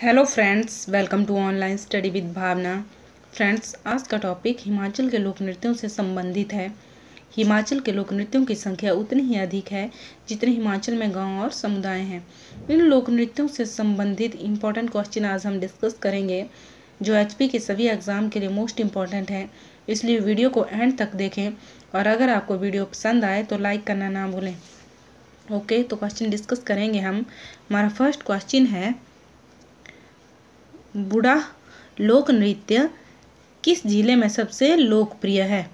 Hello friends welcome to online study with Bhavna friends आज का topic Himachal के लोक नृत्यों से संबंधित है। हिमाचल के लोक नृत्यों की संख्या उतनी ही अधिक है जितने हिमाचल में गाँव और समुदाय हैं। इन लोक नृत्यों से संबंधित इम्पोर्टेंट क्वेश्चन आज हम डिस्कस करेंगे, जो एचपी के सभी एग्ज़ाम के लिए मोस्ट इंपॉर्टेंट है। इसलिए वीडियो को एंड तक देखें और अगर आपको वीडियो पसंद आए तो लाइक करना ना भूलें। ओके तो क्वेश्चन डिस्कस करेंगे हम। हमारा फ़र्स्ट क्वेश्चन है बूढ़ा लोक नृत्य किस ज़िले में सबसे लोकप्रिय है?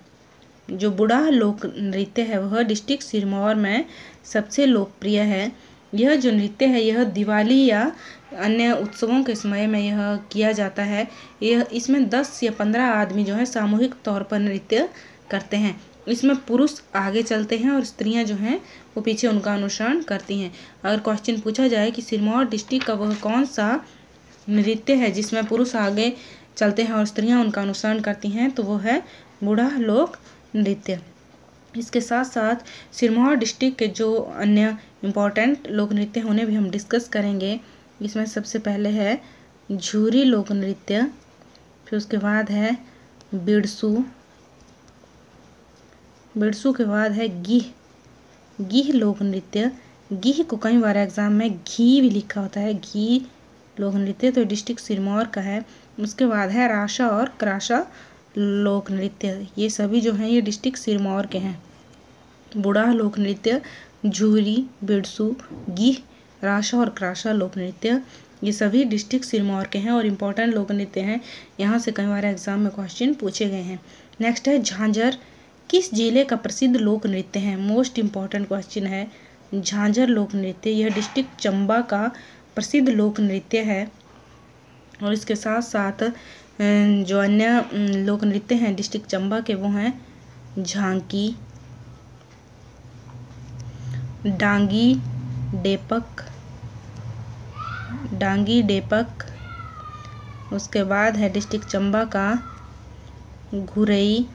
जो बूढ़ा लोक नृत्य है, वह डिस्ट्रिक्ट सिरमौर में सबसे लोकप्रिय है। यह जो नृत्य है, यह दिवाली या अन्य उत्सवों के समय में यह किया जाता है। यह, इसमें दस या पंद्रह आदमी जो है, सामूहिक तौर पर नृत्य करते हैं। इसमें पुरुष आगे चलते हैं और स्त्रियाँ जो हैं, वो पीछे उनका अनुसरण करती हैं। अगर क्वेश्चन पूछा जाए कि सिरमौर डिस्ट्रिक्ट का वह कौन सा नृत्य है, जिसमें पुरुष आगे चलते हैं और स्त्रियाँ उनका अनुसरण करती हैं तो वो है बूढ़ा लोक नृत्य। इसके साथ साथ सिरमौर डिस्ट्रिक्ट के जो अन्य इंपॉर्टेंट लोक नृत्य हैं, उन्हें भी हम डिस्कस करेंगे। इसमें सबसे पहले है झूरी लोक नृत्य, फिर उसके बाद है बिरसू बिरसू के बाद है गिह। गिह लोक नृत्य। गिह को कई बार एग्ज़ाम में घी भी लिखा होता है, घी लोक नृत्य तो डिस्ट्रिक्ट सिरमौर का है। उसके बाद है राशा और क्राशा लोक नृत्य ये सभी जो हैं, ये डिस्ट्रिक्ट सिरमौर के हैं। बूढ़ा लोक नृत्य झूरी बिरसू गिह, राशा और क्राशा लोक नृत्य ये सभी डिस्ट्रिक्ट सिरमौर के हैं और इम्पोर्टेंट लोक नृत्य हैं। यहाँ से कई बार एग्ज़ाम में क्वेश्चन पूछे गए हैं। नेक्स्ट है, झांझर। किस ज़िले का प्रसिद्ध लोक नृत्य है? मोस्ट इंपॉर्टेंट क्वेश्चन है। झांझर लोक नृत्य यह डिस्ट्रिक्ट चंबा का प्रसिद्ध लोक नृत्य है। और इसके साथ साथ जो अन्य लोक नृत्य हैं, डिस्ट्रिक्ट चंबा के, वो हैं झांकी, डांगी, डेपक डांगी, डेपक, उसके बाद है डिस्ट्रिक्ट चंबा का, घुरई।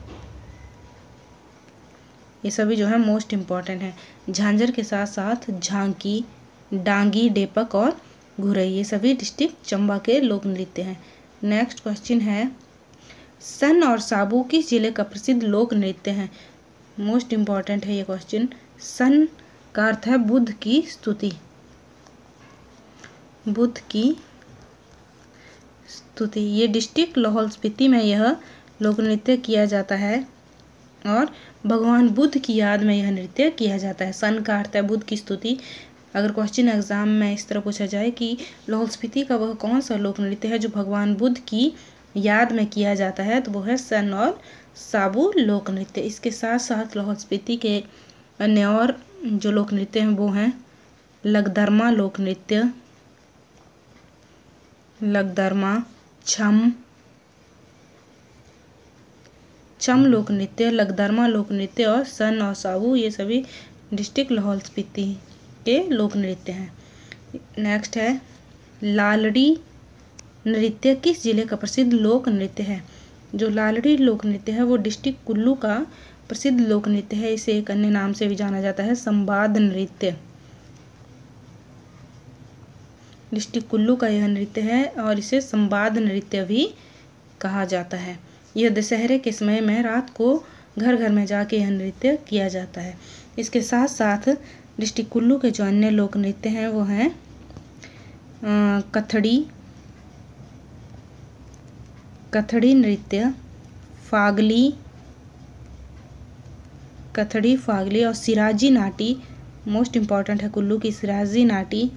ये सभी जो है मोस्ट इंपॉर्टेंट है। झांझर के साथ साथ झांकी, डांगी, डेपक और घुरई ये सभी डिस्ट्रिक्ट चंबा के लोक नृत्य हैं। नेक्स्ट क्वेश्चन है, सन और साबू किस ज़िले का प्रसिद्ध लोक नृत्य है? मोस्ट इंपॉर्टेंट है ये क्वेश्चन। सन का अर्थ है बुद्ध की स्तुति। बुद्ध की स्तुति। ये डिस्ट्रिक्ट लाहौल स्पीति में यह लोक नृत्य किया जाता है और भगवान बुद्ध की याद में यह नृत्य किया जाता है। सन का अर्थ है बुद्ध की स्तुति। अगर क्वेश्चन एग्ज़ाम में इस तरह पूछा जाए कि लाहौल स्पीति का वह कौन सा लोक नृत्य है जो भगवान बुद्ध की याद में किया जाता है तो वो है सन और साबु लोक नृत्य। इसके साथ साथ लाहौल स्पीति के अन्य और जो लोक नृत्य हैं, वो हैं लगदरमा लोक नृत्य लगदरमा छम चम लोक नृत्य लगदरमा लोक नृत्य और सन और साबू, ये सभी डिस्ट्रिक्ट लाहौल स्पीति के लोक नृत्य हैं। नेक्स्ट है, लालड़ी नृत्य किस ज़िले का प्रसिद्ध लोक नृत्य है? जो लालड़ी लोक नृत्य है, वो डिस्ट्रिक्ट कुल्लू का प्रसिद्ध लोक नृत्य है। इसे एक अन्य नाम से भी जाना जाता है, संवाद नृत्य। डिस्ट्रिक्ट कुल्लू का यह नृत्य है और इसे संवाद नृत्य भी कहा जाता है। यह दशहरे के समय में रात को घर घर में जाके यह नृत्य किया जाता है। इसके साथ साथ डिस्ट्रिक्ट कुल्लू के जो अन्य लोक नृत्य हैं, वो हैं कथड़ी कथड़ी नृत्य, फागली, कथड़ी, फागली और सिराजी नाटी मोस्ट इंपॉर्टेंट है कुल्लू की सिराजी नाटी।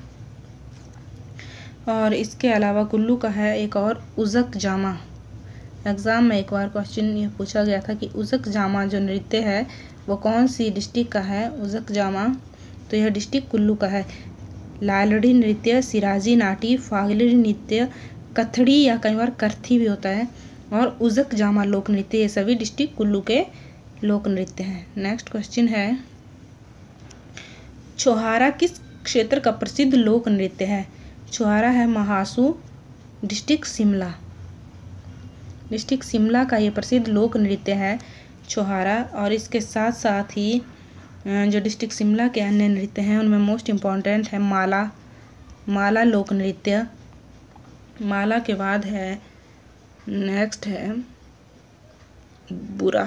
और इसके अलावा कुल्लू का है एक और उजक जामा। एग्ज़ाम में एक बार क्वेश्चन ये पूछा गया था कि उजक जामा जो नृत्य है, वो कौन सी डिस्ट्रिक्ट का है? उजक जामा तो यह डिस्ट्रिक्ट कुल्लू का है। लालड़ी नृत्य, सिराजी नाटी, फागली नृत्य, कथड़ी या कई बार कर्थी भी होता है और उजक जामा लोक नृत्य, ये सभी डिस्ट्रिक्ट कुल्लू के लोक नृत्य हैं। नेक्स्ट क्वेश्चन है छोहारा किस क्षेत्र का प्रसिद्ध लोक नृत्य है? छोहारा है महासू डिस्ट्रिक्ट शिमला। डिस्ट्रिक्ट शिमला का ये प्रसिद्ध लोक नृत्य है छोहारा और इसके साथ साथ ही जो डिस्ट्रिक्ट शिमला के अन्य नृत्य हैं, उनमें मोस्ट इंपॉर्टेंट है माला माला लोक नृत्य। माला के बाद है नेक्स्ट है बुरा।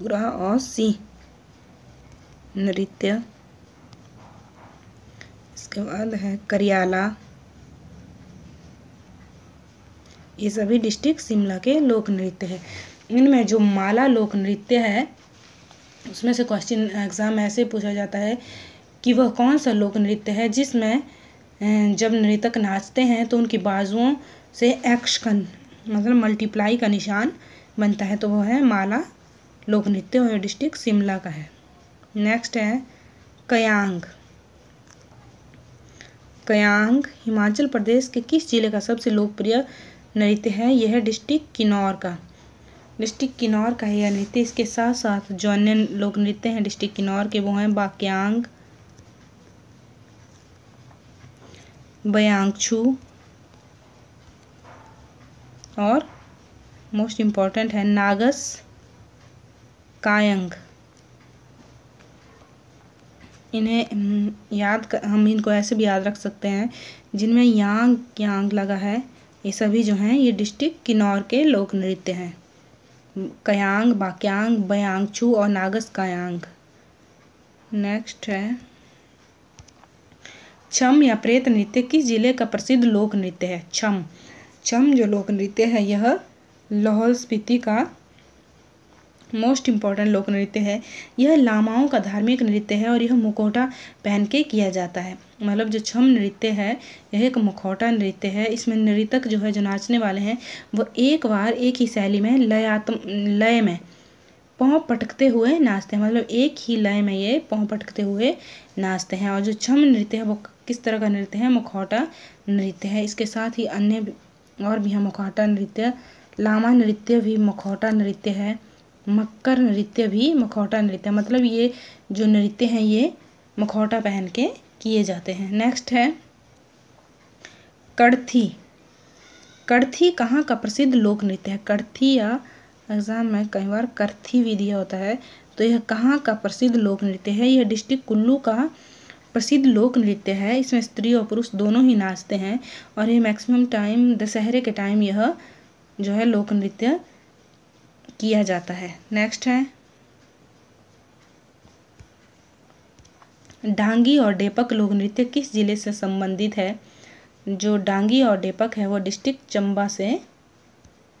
बुरा और सी नृत्य। इसके बाद है करियाला। ये सभी डिस्ट्रिक्ट शिमला के लोक नृत्य है। इनमें जो माला लोक नृत्य है, उसमें से क्वेश्चन एग्ज़ाम ऐसे पूछा जाता है कि वह कौन सा लोक नृत्य है जिसमें जब नृतक नाचते हैं तो उनकी बाजुओं से एक्श का मतलब मल्टीप्लाई का निशान बनता है तो वह है माला लोक नृत्य और डिस्ट्रिक्ट शिमला का है। नेक्स्ट है, कयांग। कयांग, हिमाचल प्रदेश के किस ज़िले का सबसे लोकप्रिय नृत्य है? यह डिस्ट्रिक्ट किन्नौर का। डिस्ट्रिक्ट किन्नौर का है यह नृत्य। इसके साथ साथ जो अन्य लोक नृत्य हैं डिस्ट्रिक्ट किन्नौर के वो हैं बाक्यांग बयांगछू और मोस्ट इंपॉर्टेंट है नागस कायंग। इन्हें याद कर, हम इनको ऐसे भी याद रख सकते हैं जिनमें यांग यांग लगा है। ये सभी जो हैं ये डिस्ट्रिक्ट किन्नौर के लोक नृत्य हैं। कयांग, बाक्यांग, बयांग छू और नागस कयांग। नेक्स्ट है। छम या प्रेत नृत्य किस ज़िले का प्रसिद्ध लोक नृत्य है। छम छम जो लोक नृत्य है, यह लाहौल स्पीति का मोस्ट इंपॉर्टेंट लोक नृत्य है। यह लामाओं का धार्मिक नृत्य है और यह मुखौटा पहन के किया जाता है। मतलब जो छम नृत्य है, यह एक मुखौटा नृत्य है। इसमें नृतक जो है, जो नाचने वाले हैं, वो एक बार एक ही शैली में, लयात्म, लय में, पाँव पटकते हुए नाचते हैं। मतलब एक ही लय में ये पाँव पटकते हुए नाचते हैं। और जो छम नृत्य है, वो किस तरह का नृत्य है? मुखौटा नृत्य है। इसके साथ ही अन्य और भी है। मुखौटा नृत्य, लामा नृत्य भी मुखौटा नृत्य है। मक्कर नृत्य भी, मखौटा नृत्य मतलब ये जो नृत्य हैं ये मखौटा पहन के किए जाते हैं। नेक्स्ट है, कड़थी। कड़थी कहाँ का प्रसिद्ध लोक नृत्य है? कड़थी या एग्ज़ाम में कई बार कर्थी भी दिया होता है तो यह कहाँ का प्रसिद्ध लोक नृत्य है? यह डिस्ट्रिक्ट कुल्लू का प्रसिद्ध लोक नृत्य है। इसमें स्त्री और पुरुष दोनों ही नाचते हैं, और ये मैक्सिमम टाइम दशहरे के टाइम यह जो है लोक नृत्य किया जाता है। नेक्स्ट है। डांगी और डेपक लोक नृत्य किस ज़िले से संबंधित है? जो डांगी और डेपक है, वो डिस्ट्रिक्ट चंबा से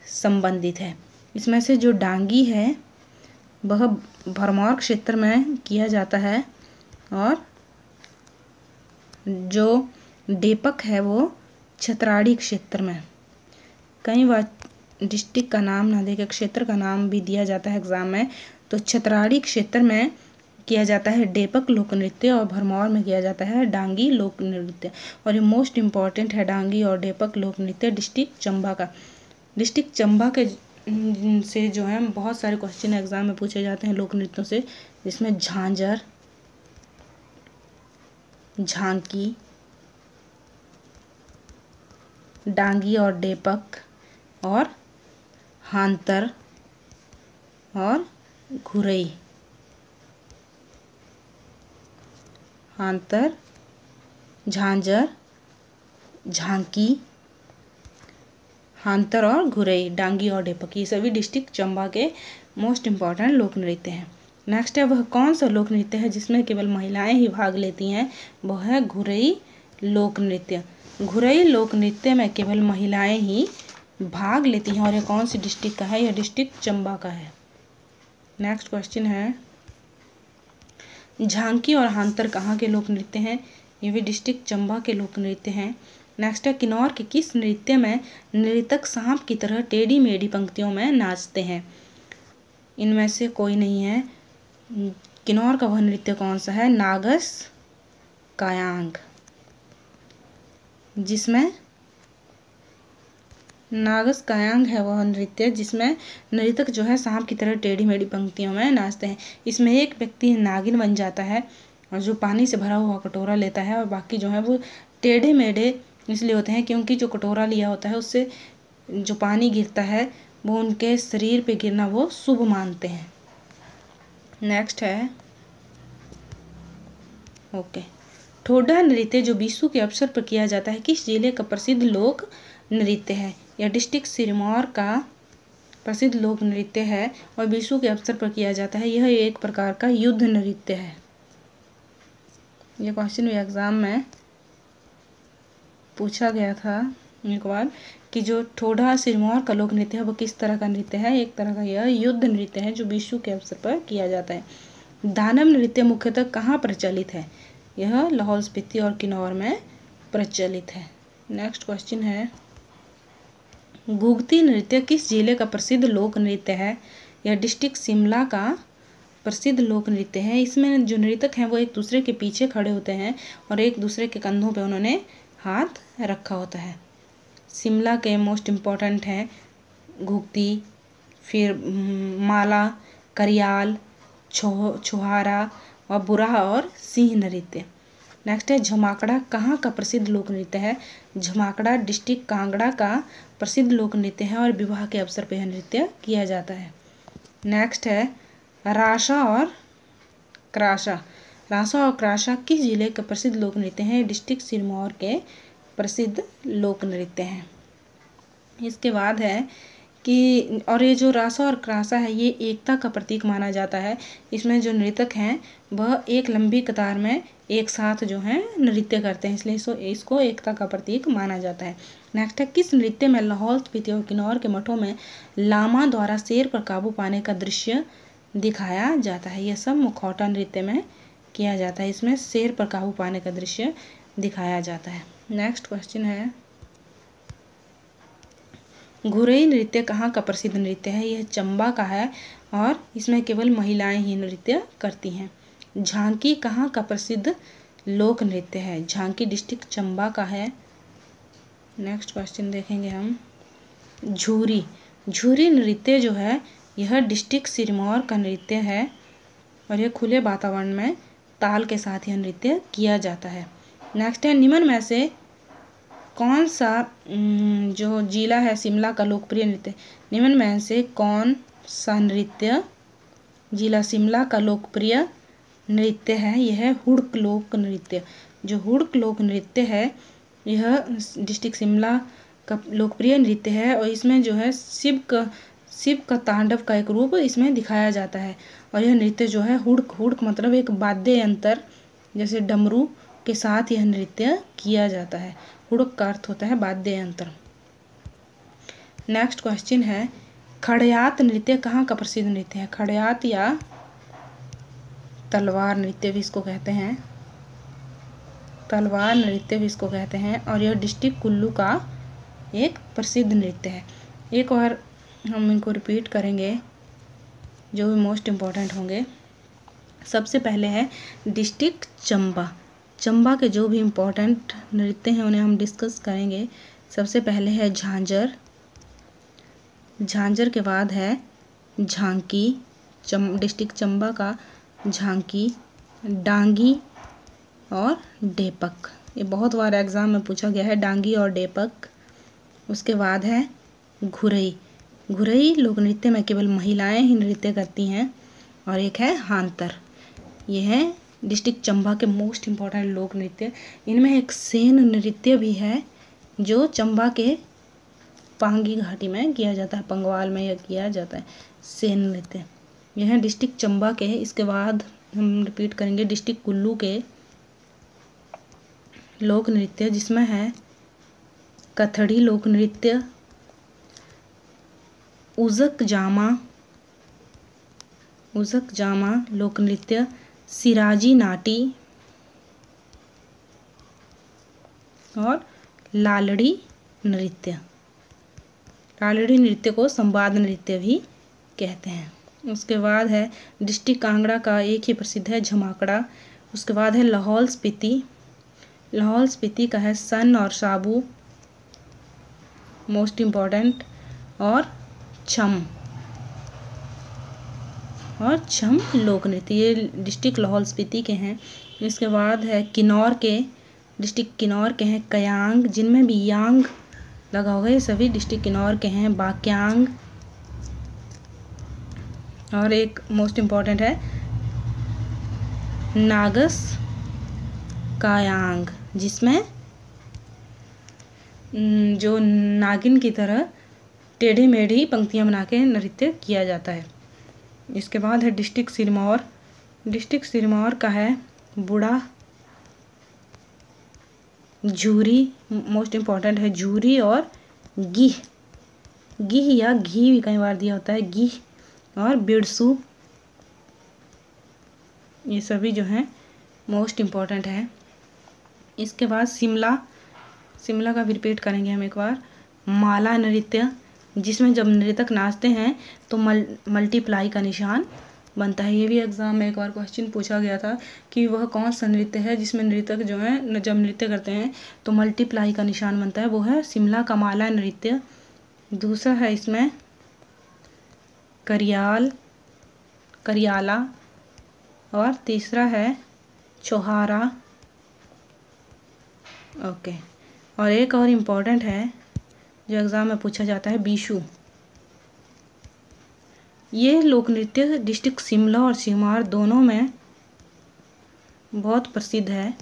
संबंधित है। इसमें से जो डांगी है, वह भरमौर क्षेत्र में किया जाता है और जो डेपक है, वो छतराड़ी क्षेत्र में। कई डिस्ट्रिक्ट का नाम ना देकर क्षेत्र का नाम भी दिया जाता है एग्ज़ाम में। तो छतराड़ी क्षेत्र में किया जाता है डेपक लोक नृत्य और भरमौर में किया जाता है डांगी लोक नृत्य और ये मोस्ट इंपॉर्टेंट है डांगी और डेपक लोक नृत्य डिस्ट्रिक्ट चंबा का। डिस्ट्रिक्ट चंबा के से जो है, बहुत सारे क्वेश्चन एग्ज़ाम में पूछे जाते हैं लोक नृत्यों से, जिसमें झांझर, झांकी, डांगी और डेपक और हांतर और घुरई। हांतर, झांझर, झांकी, हांतर और घुरई, डांगी और डेपक। ये सभी डिस्ट्रिक्ट चंबा के मोस्ट इंपॉर्टेंट लोक नृत्य हैं। नेक्स्ट है, वह कौन सा लोक नृत्य है जिसमें केवल महिलाएँ ही भाग लेती हैं? वह है घुरई लोक नृत्य घुरई लोक नृत्य में केवल महिलाएँ ही भाग लेती हैं और ये कौन सी डिस्ट्रिक्ट का है? यह डिस्ट्रिक्ट चंबा का है। नेक्स्ट क्वेश्चन है। झांकी और हांतर कहाँ के लोक नृत्य हैं? ये भी डिस्ट्रिक्ट चंबा के लोक नृत्य हैं। नेक्स्ट है, किन्नौर के किस नृत्य में नृतक सांप की तरह टेढ़ी मेढ़ी पंक्तियों में नाचते हैं? इनमें से कोई नहीं है। किन्नौर का वह नृत्य कौन सा है? नागस कायांग। जिसमें नागस कायांग है वह नृत्य, जिसमें नृतक जो है सांप की तरह टेढ़ी मेढ़ी पंक्तियों में नाचते हैं। इसमें एक व्यक्ति नागिन बन जाता है और जो पानी से भरा हुआ कटोरा लेता है और बाकी जो है वो टेढ़े मेढ़े इसलिए होते हैं क्योंकि जो कटोरा लिया होता है, उससे जो पानी गिरता है, वो उनके शरीर पे गिरना वो शुभ मानते हैं। नेक्स्ट है। ओके ठोडा नृत्य जो विशु के अवसर पर किया जाता है, किस ज़िले का प्रसिद्ध लोक नृत्य है। यह डिस्ट्रिक्ट सिरमौर का प्रसिद्ध लोक नृत्य है और विशु के अवसर पर किया जाता है। यह एक प्रकार का युद्ध नृत्य है। यह क्वेश्चन भी एग्ज़ाम में पूछा गया था एक बार कि जो ठोडा सिरमौर का लोक नृत्य है, वो किस तरह का नृत्य है? एक तरह का यह युद्ध नृत्य है, जो विशु के अवसर पर किया जाता है। दानव नृत्य मुख्यतः कहाँ प्रचलित है? यह लाहौल स्पीति और किन्नौर में प्रचलित है। नेक्स्ट क्वेश्चन है। गुगती नृत्य किस ज़िले का प्रसिद्ध लोक नृत्य है? यह डिस्ट्रिक्ट शिमला का प्रसिद्ध लोक नृत्य है। इसमें जो नृतक हैं, वो एक दूसरे के पीछे खड़े होते हैं और एक दूसरे के कंधों पे उन्होंने हाथ रखा होता है। शिमला के मोस्ट इंपॉर्टेंट हैं घुगती, फिर माला, करियाल छो छुहारा और बुरा और सिंह नृत्य। नेक्स्ट है झमाकड़ा, कहाँ का प्रसिद्ध लोक नृत्य है? झमाकड़ा डिस्ट्रिक्ट कांगड़ा का प्रसिद्ध लोक नृत्य है और विवाह के अवसर पर यह नृत्य किया जाता है। नेक्स्ट है राशा और क्राशा। राशा और क्राशा किस ज़िले का प्रसिद्ध लोक नृत्य है? डिस्ट्रिक्ट सिरमौर के प्रसिद्ध लोक नृत्य हैं। इसके बाद है कि और ये जो रासा और क्रासा है, ये एकता का प्रतीक माना जाता है। इसमें जो नृतक हैं, वह एक लंबी कतार में एक साथ जो है, नृत्य करते हैं। इसलिए इसको इसको एकता का प्रतीक माना जाता है। नेक्स्ट है, किस नृत्य में लाहौल स्पीति और किन्नौर के मठों में लामा द्वारा शेर पर काबू पाने का दृश्य दिखाया जाता है? यह सब मुखौटा नृत्य में किया जाता है। इसमें शेर पर काबू पाने का दृश्य दिखाया जाता है। नेक्स्ट क्वेश्चन है। घुरई नृत्य कहाँ का प्रसिद्ध नृत्य है? यह चंबा का है और इसमें केवल महिलाएँ ही नृत्य करती हैं। झांकी कहाँ का प्रसिद्ध लोक नृत्य है? झांकी डिस्ट्रिक्ट चंबा का है। नेक्स्ट क्वेश्चन देखेंगे हम। झूरी। झूरी नृत्य जो है, यह डिस्ट्रिक्ट सिरमौर का नृत्य है और यह खुले वातावरण में ताल के साथ यह नृत्य किया जाता है। नेक्स्ट है, निम्न में से कौन सा जो जिला है शिमला का लोकप्रिय नृत्य? निम्न में से कौन सा नृत्य, जिला शिमला का लोकप्रिय नृत्य है? यह हुड़क लोक नृत्य। जो हुड़क लोक नृत्य है, यह डिस्ट्रिक्ट शिमला का लोकप्रिय नृत्य है और इसमें जो है शिव का शिव का तांडव का एक रूप इसमें दिखाया जाता है। और यह नृत्य जो है हुड़क हुड़क मतलब एक वाद्य यंत्र जैसे डमरू के साथ यह नृत्य किया जाता है। हुड़क का अर्थ होता है वाद्य यंत्र नेक्स्ट क्वेश्चन है, खड़यात नृत्य कहाँ का प्रसिद्ध नृत्य है? खड़यात या तलवार नृत्य भी इसको कहते हैं। तलवार नृत्य भी इसको कहते हैं और यह डिस्ट्रिक्ट कुल्लू का एक प्रसिद्ध नृत्य है। एक और हम इनको रिपीट करेंगे, जो भी मोस्ट इम्पोर्टेंट होंगे। सबसे पहले है, डिस्ट्रिक्ट चंबा। चंबा के जो भी इम्पोर्टेंट नृत्य हैं, उन्हें हम डिस्कस करेंगे। सबसे पहले है झांझर। झांझर के बाद है झांकी, चम डिस्ट्रिक्ट चंबा का झांकी, डांगी और डेपक। ये बहुत बार एग्ज़ाम में पूछा गया है, डांगी और डेपक। उसके बाद है घुरई। घुरई लोक नृत्य में केवल महिलाएँ ही नृत्य करती हैं और एक है हांतर। ये है डिस्ट्रिक्ट चंबा के मोस्ट इंपॉर्टेंट लोक नृत्य। इनमें एक सेन नृत्य भी है, जो चंबा के पांगी घाटी में किया जाता है, पंगवाल में यह किया जाता है, सेन नृत्य। यह डिस्ट्रिक्ट चंबा के इसके बाद हम रिपीट करेंगे डिस्ट्रिक्ट कुल्लू के लोक नृत्य, जिसमें है कथड़ी लोक नृत्य, उजक जामा उजक जामा लोक नृत्य सिराजी नाटी और लालड़ी नृत्य। लालड़ी नृत्य को संवाद नृत्य भी कहते हैं। उसके बाद है डिस्ट्रिक्ट कांगड़ा का एक ही प्रसिद्ध है झमाकड़ा। उसके बाद है लाहौल स्पीति। लाहौल स्पीति का है सन और साबू, मोस्ट इंपॉर्टेंट, और छम। और छम लोक नृत्य। ये डिस्ट्रिक्ट लाहौल स्पीति के हैं। इसके बाद है किन्नौर के, डिस्ट्रिक्ट किन्नौर के हैं कयांग, जिनमें भी यांग लगा होगा ये सभी डिस्ट्रिक्ट किन्नौर के हैं, बाक्यांग। और एक मोस्ट इंपॉर्टेंट है, नागस कायांग, जिसमें जो नागिन की तरह टेढ़ी मेढ़ी पंक्तियाँ बना के नृत्य किया जाता है। इसके बाद है डिस्ट्रिक्ट सिरमौर। डिस्ट्रिक्ट सिरमौर का है बूढ़ा झूरी मोस्ट इंपॉर्टेंट है झूरी और गिह गिह या घी भी कई बार दिया होता है गिह और बिरसू ये सभी जो हैं मोस्ट इंपॉर्टेंट है। इसके बाद शिमला। शिमला का भी रिपीट करेंगे हम एक बार। माला नृत्य। जिसमें जब नृतक नाचते हैं तो मल मल्टीप्लाई का निशान बनता है। ये भी एग्ज़ाम में एक बार क्वेश्चन पूछा गया था कि वह कौन सा नृत्य है जिसमें नृतक जो है, जब नृत्य करते हैं तो मल्टीप्लाई का निशान बनता है। वो है शिमला का माला नृत्य। दूसरा है इसमें करियाल, करियाला और तीसरा है चौहारा। ओके और एक और इंपॉर्टेंट है जो एग्ज़ाम में पूछा जाता है, बीशू। ये लोक नृत्य डिस्ट्रिक्ट शिमला और सिमार दोनों में बहुत प्रसिद्ध है।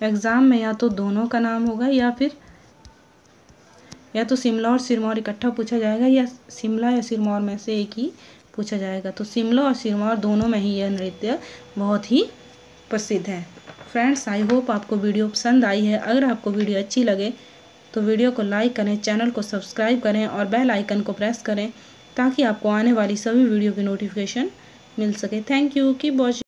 एग्ज़ाम में या तो दोनों का नाम होगा या फिर या तो शिमला और सिरमौर इकट्ठा पूछा जाएगा या शिमला या सिरमौर में से एक ही पूछा जाएगा। तो शिमला और सिरमौर दोनों में ही यह नृत्य बहुत ही प्रसिद्ध है। फ्रेंड्स आई होप आपको वीडियो पसंद आई है। अगर आपको वीडियो अच्छी लगे तो वीडियो को लाइक करें, चैनल को सब्सक्राइब करें और बेल आइकन को प्रेस करें ताकि आपको आने वाली सभी वीडियो की नोटिफिकेशन मिल सके। थैंक यू की वॉचिंग